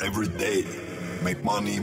Every day, make money.